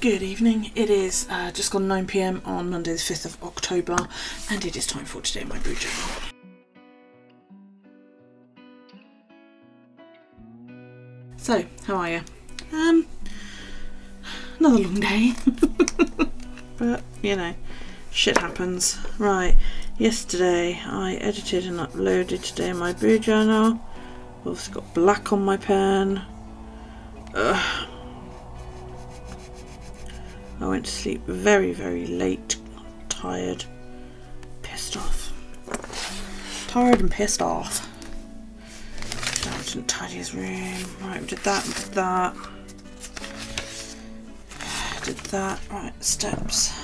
Good evening. It is uh, just gone 9 pm on Monday, the 5th of October, and it is time for today in my brew journal. So, how are you? Um, another long day, but you know, shit happens. Right, yesterday I edited and uploaded today in my brew journal. Also got black on my pen. Ugh. I went to sleep very, very late, tired, pissed off. Tired and pissed off. I didn't tidy his room. Right, we did that, did that. Did that. Right, steps.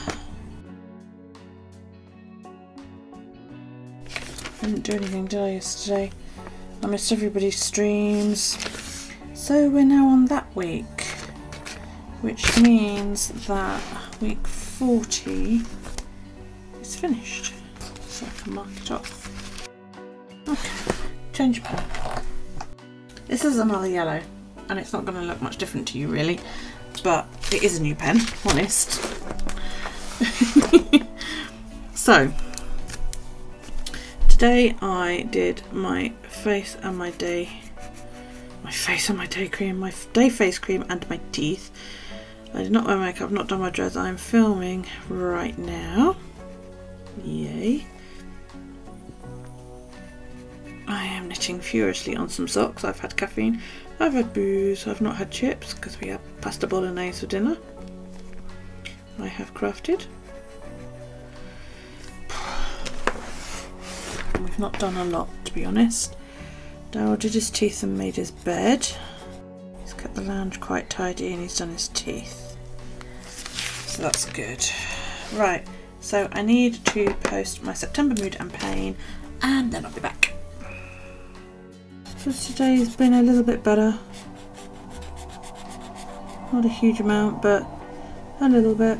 Didn't do anything, did I, yesterday? I missed everybody's streams. So we're now on that week which means that week 40 is finished. So I can mark it off. Okay, change pen. This is another yellow, and it's not going to look much different to you really, but it is a new pen, honest. so, today I did my face and my day my face and my day cream, my day face cream and my teeth. I did not wear makeup, not done my dress. I'm filming right now. Yay. I am knitting furiously on some socks. I've had caffeine, I've had booze, I've not had chips because we had pasta bolognese for dinner. I have crafted. We've not done a lot to be honest. Daryl did his teeth and made his bed. He's kept the lounge quite tidy and he's done his teeth so that's good. Right, so I need to post my September mood and pain and then I'll be back. So today's been a little bit better. Not a huge amount, but a little bit.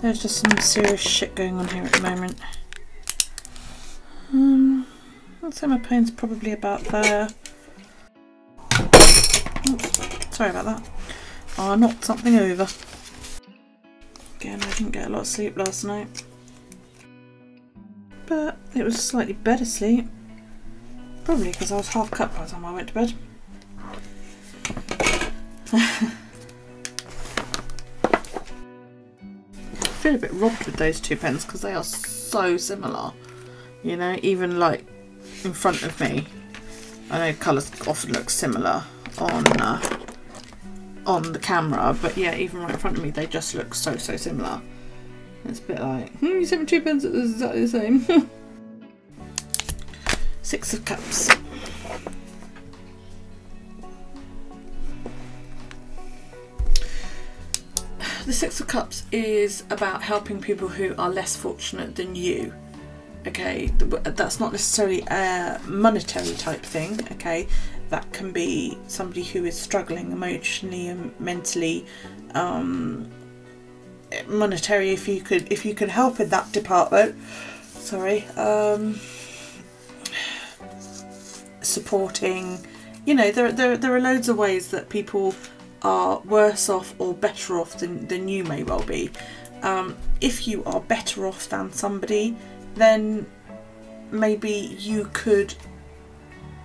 There's just some serious shit going on here at the moment. Um, I'd say my pain's probably about there. Oops, sorry about that. I knocked something over. Again, I didn't get a lot of sleep last night. But it was slightly better sleep. Probably because I was half cut by the time I went to bed. I feel a bit robbed with those two pens because they are so similar. You know, even like in front of me. I know colours often look similar on uh, on the camera, but yeah, even right in front of me, they just look so, so similar. It's a bit like, hmm, you sent me two pens that are exactly the same. Six of Cups. The Six of Cups is about helping people who are less fortunate than you. Okay, that's not necessarily a monetary type thing, okay? that can be somebody who is struggling emotionally and mentally um, monetary if you could if you could help in that department sorry um, supporting you know there, there, there are loads of ways that people are worse off or better off than, than you may well be um, if you are better off than somebody then maybe you could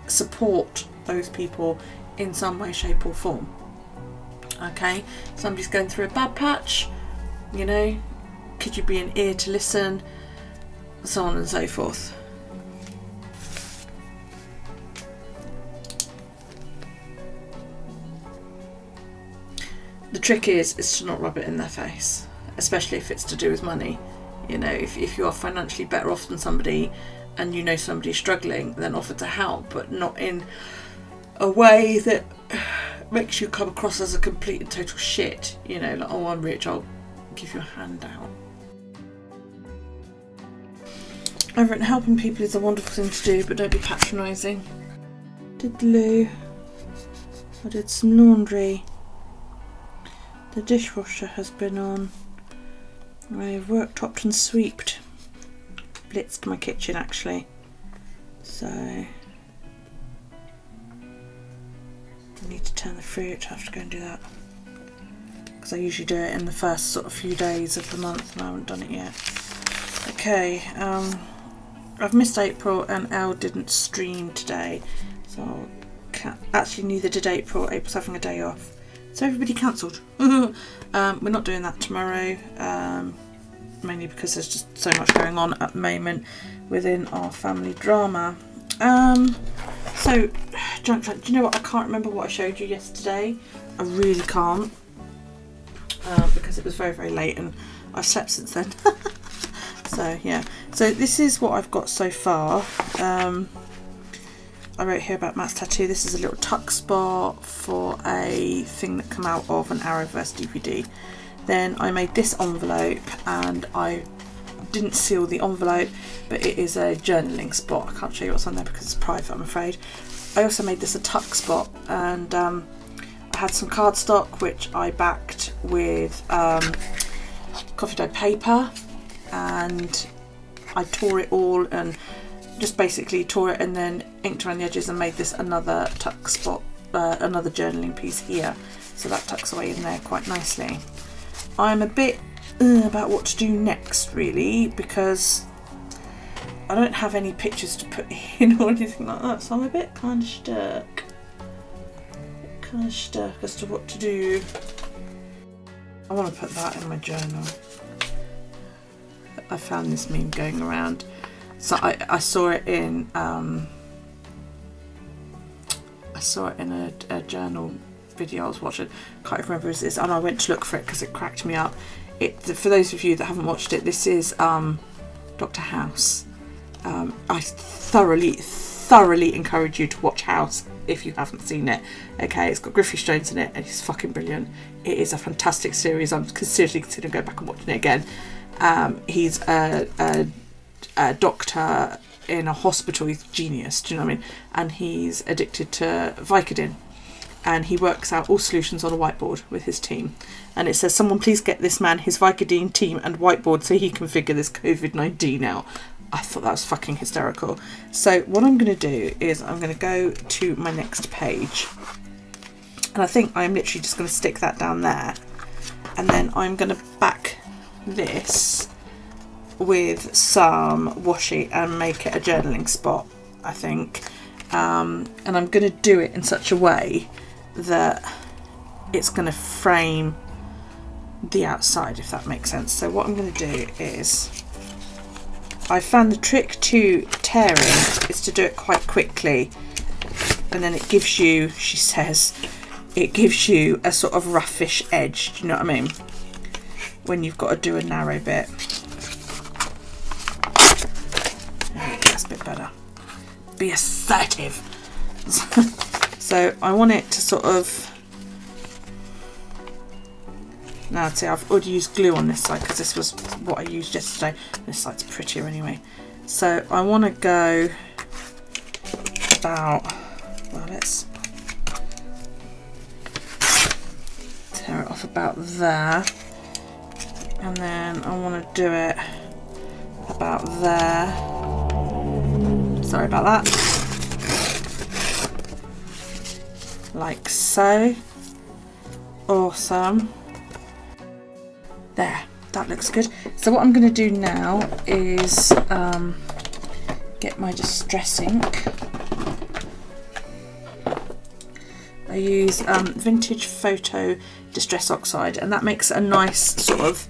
support those people in some way, shape, or form. Okay, somebody's going through a bad patch, you know, could you be an ear to listen, so on and so forth. The trick is is to not rub it in their face, especially if it's to do with money. You know, if, if you are financially better off than somebody and you know somebody's struggling, then offer to help, but not in a way that makes you come across as a complete and total shit. You know, like, oh, I'm rich, I'll give you a handout. I've written helping people is a wonderful thing to do, but don't be patronising. Did loo. I did some laundry. The dishwasher has been on. I've worktopped and sweeped. Blitzed my kitchen actually. So I need to turn the fruit, I have to go and do that. because I usually do it in the first sort of few days of the month and I haven't done it yet. Okay, um, I've missed April and Elle didn't stream today, so actually neither did April. April's having a day off, so everybody cancelled. um, we're not doing that tomorrow, um, mainly because there's just so much going on at the moment within our family drama. Um, so, junk do you know what? I can't remember what I showed you yesterday. I really can't. Uh, because it was very, very late and I've slept since then. so, yeah. So, this is what I've got so far. Um, I wrote here about Matt's tattoo. This is a little tuck spot for a thing that come out of an Arrowverse DVD. Then I made this envelope and I didn't seal the envelope, but it is a journaling spot. I can't show you what's on there because it's private, I'm afraid. I also made this a tuck spot and um, I had some cardstock which I backed with um, coffee dye paper and I tore it all and just basically tore it and then inked around the edges and made this another tuck spot, uh, another journaling piece here. So that tucks away in there quite nicely. I'm a bit uh, about what to do next really because I don't have any pictures to put in or anything like that so I'm a bit kind of stuck kind of stuck as to what to do I want to put that in my journal I found this meme going around so I, I saw it in um, I saw it in a, a journal video I was watching can't remember what it is and I went to look for it because it cracked me up it, for those of you that haven't watched it, this is um, Doctor House. Um, I thoroughly, thoroughly encourage you to watch House if you haven't seen it. Okay, it's got Griffith Jones in it and he's fucking brilliant. It is a fantastic series. I'm seriously considering going back and watching it again. Um, he's a, a, a, doctor in a hospital. He's genius. Do you know what I mean? And he's addicted to Vicodin and he works out all solutions on a whiteboard with his team. And it says, Someone please get this man his Vicodin team and whiteboard so he can figure this COVID 19 out. I thought that was fucking hysterical. So, what I'm going to do is I'm going to go to my next page. And I think I'm literally just going to stick that down there. And then I'm going to back this with some washi and make it a journaling spot, I think. Um, and I'm going to do it in such a way that it's going to frame the outside if that makes sense. So what I'm going to do is I found the trick to tearing is to do it quite quickly. And then it gives you she says it gives you a sort of roughish edge do you know what I mean? When you've got to do a narrow bit be assertive So I want it to sort of... Now see I've already used glue on this side because this was what I used yesterday. This side's prettier anyway. So I want to go about, well let's tear it off about there. And then I want to do it about there. Sorry about that. like so. Awesome. There, that looks good. So what I'm going to do now is um, get my distress ink. I use um, Vintage Photo Distress Oxide and that makes a nice sort of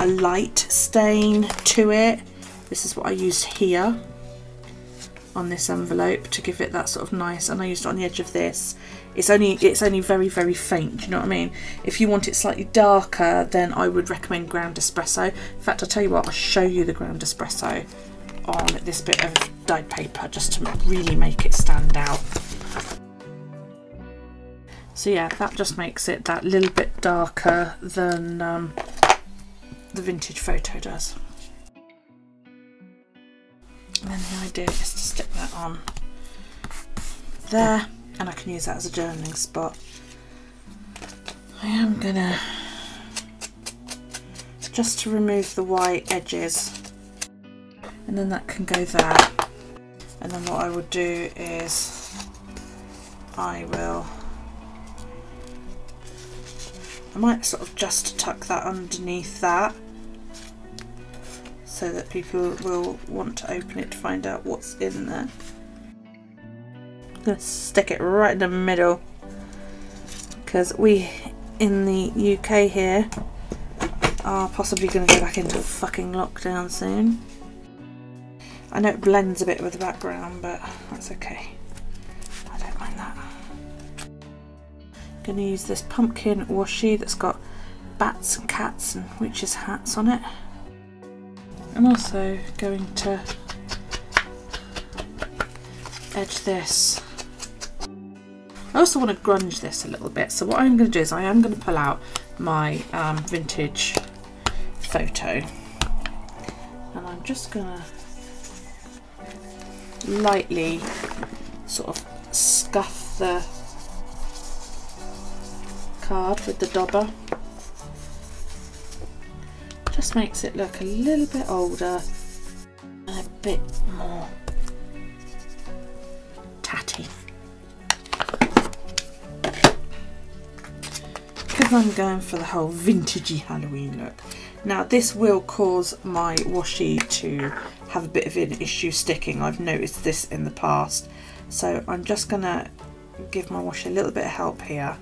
a light stain to it. This is what I used here on this envelope to give it that sort of nice and I used it on the edge of this. It's only it's only very very faint you know what I mean? If you want it slightly darker then I would recommend ground espresso. In fact I'll tell you what I'll show you the ground espresso on this bit of dyed paper just to really make it stand out. So yeah that just makes it that little bit darker than um, the vintage photo does and then the idea is to stick that on there. And I can use that as a journaling spot. I am gonna just to remove the white edges. And then that can go there. And then what I would do is I will I might sort of just tuck that underneath that so that people will want to open it to find out what's in there. Going to stick it right in the middle because we in the UK here are possibly going to go back into fucking lockdown soon. I know it blends a bit with the background but that's okay. I don't mind that. I'm going to use this pumpkin washi that's got bats and cats and witches hats on it. I'm also going to edge this. I also want to grunge this a little bit so what I'm going to do is I am going to pull out my um, vintage photo and I'm just going to lightly sort of scuff the card with the dobber. Just makes it look a little bit older and a bit more tatty. Because I'm going for the whole vintagey Halloween look. Now this will cause my washi to have a bit of an issue sticking. I've noticed this in the past. So I'm just to give my washi a little bit of help here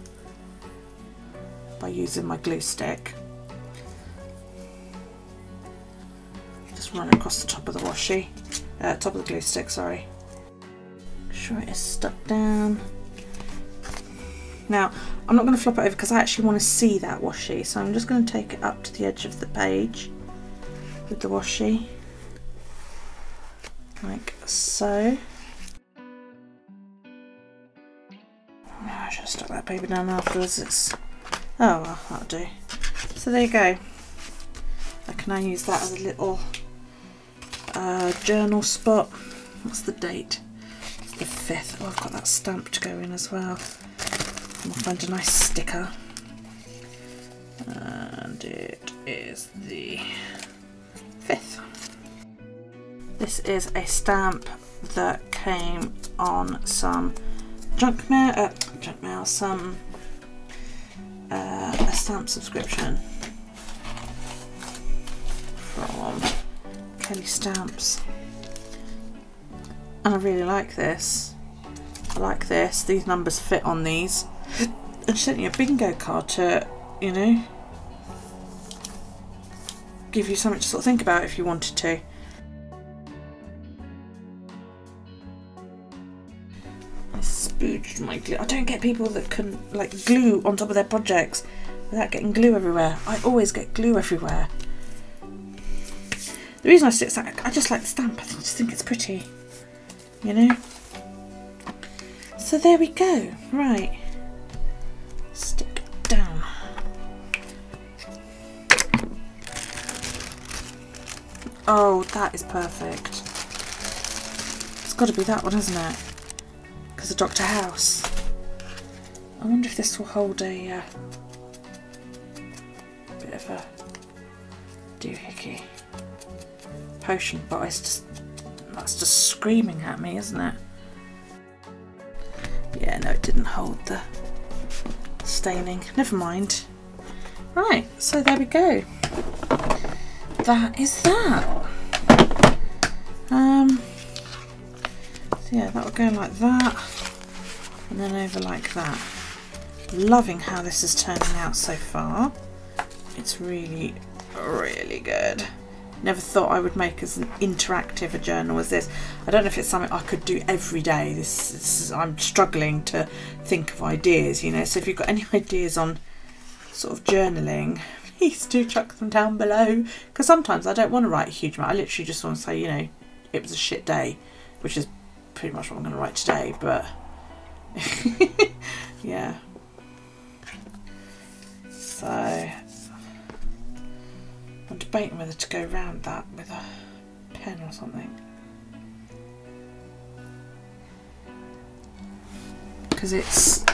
by using my glue stick. Run across the top of the washi, uh, top of the glue stick, sorry. Make sure it is stuck down. Now, I'm not going to flop it over because I actually want to see that washi, so I'm just going to take it up to the edge of the page with the washi, like so. I should stuck that paper down afterwards. It's oh well, that'll do. So there you go. I can now use that as a little uh, journal spot. What's the date? It's the fifth. Oh, I've got that stamp to go in as well. We'll find a nice sticker. And it is the 5th. This is a stamp that came on some junk mail, uh, junk mail, some uh, a stamp subscription Kelly Stamps. And I really like this. I like this. These numbers fit on these and sent you a bingo card to, you know, give you something to sort of think about if you wanted to. I spooged my glue. I don't get people that can like glue on top of their projects without getting glue everywhere. I always get glue everywhere. The reason I stick that, I just like the stamp. I just think it's pretty, you know. So there we go. Right. Stick down. Oh, that is perfect. It's got to be that one, hasn't it? Because of Dr. House. I wonder if this will hold a uh, bit of a doohickey potion, but it's just that's just screaming at me, isn't it? Yeah, no, it didn't hold the staining. Never mind. Right, so there we go that is that. Um, so yeah, that will go like that, and then over like that. Loving how this is turning out so far. It's really, really good. Never thought I would make as an interactive a journal as this. I don't know if it's something I could do every day. This, this is, I'm struggling to think of ideas, you know. So if you've got any ideas on sort of journaling, please do chuck them down below because sometimes I don't want to write a huge amount. I literally just want to say, you know, it was a shit day, which is pretty much what I'm going to write today. But yeah. So I'm debating whether to go round that with a pen or something. Because it's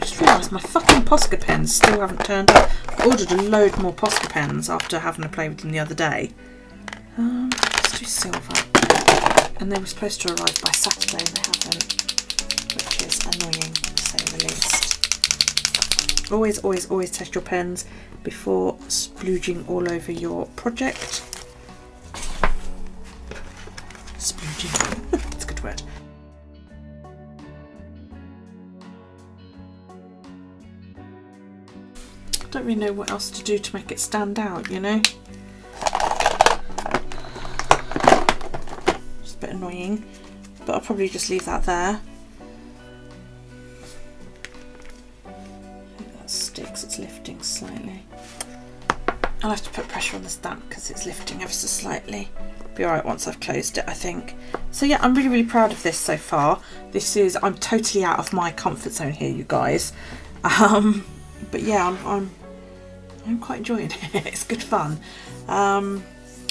just realised my fucking Posca pens still haven't turned up. I ordered a load more Posca pens after having to play with them the other day. Um, let's do silver. And they were supposed to arrive by Saturday and they haven't, which is annoying. Always, always, always test your pens before splooging all over your project. Splooging, it's a good word. I Don't really know what else to do to make it stand out, you know? It's a bit annoying, but I'll probably just leave that there. On the stamp because it's lifting ever so slightly. Be alright once I've closed it, I think. So yeah, I'm really, really proud of this so far. This is, I'm totally out of my comfort zone here, you guys. Um, but yeah, I'm, I'm, I'm quite enjoying it. it's good fun. Um,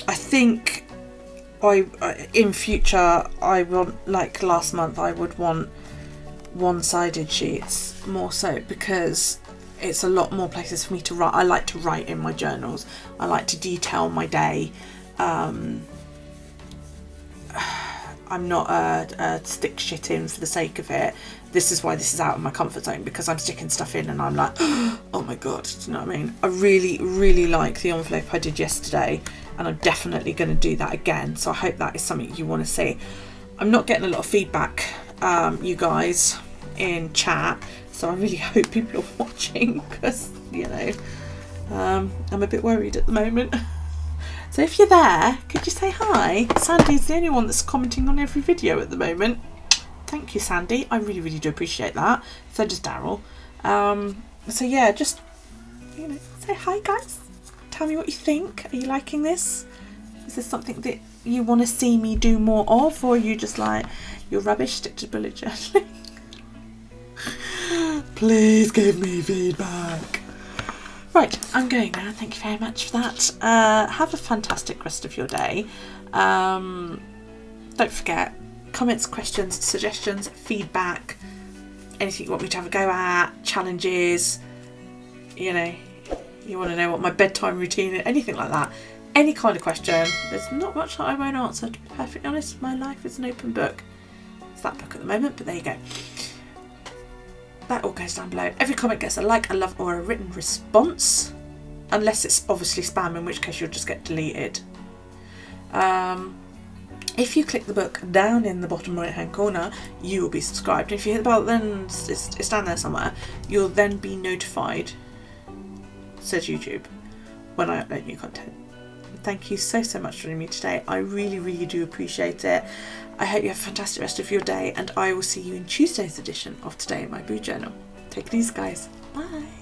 I think I, in future, I want, like last month, I would want one-sided sheets more so because it's a lot more places for me to write. I like to write in my journals. I like to detail my day. Um, I'm not a, a, stick shit in for the sake of it. This is why this is out of my comfort zone because I'm sticking stuff in and I'm like, oh my god, do you know what I mean? I really, really like the envelope I did yesterday and I'm definitely going to do that again. So I hope that is something you want to see. I'm not getting a lot of feedback, um, you guys, in chat so I really hope people are watching because you know um, I'm a bit worried at the moment. So if you're there could you say hi? Sandy's the only one that's commenting on every video at the moment. Thank you Sandy. I really really do appreciate that. So does Daryl. Um, so yeah just you know say hi guys. Tell me what you think. Are you liking this? Is this something that you want to see me do more of or are you just like you're rubbish stick to bullet journaling Please give me feedback. Right, I'm going now. Thank you very much for that. Uh, have a fantastic rest of your day. Um, don't forget, comments, questions, suggestions, feedback, anything you want me to have a go at, challenges, you know, you want to know what my bedtime routine is, anything like that. Any kind of question. There's not much that I won't answer, to be perfectly honest. My life is an open book. It's that book at the moment, but there you go that all goes down below. Every comment gets a like, a love or a written response. Unless it's obviously spam, in which case you'll just get deleted. Um, if you click the book down in the bottom right hand corner, you will be subscribed. If you hit the bell, then it's, it's down there somewhere, you'll then be notified, says YouTube, when I upload new content. Thank you so, so much for joining me today. I really, really do appreciate it. I hope you have a fantastic rest of your day, and I will see you in Tuesday's edition of Today in My Boo Journal. Take it easy, guys. Bye.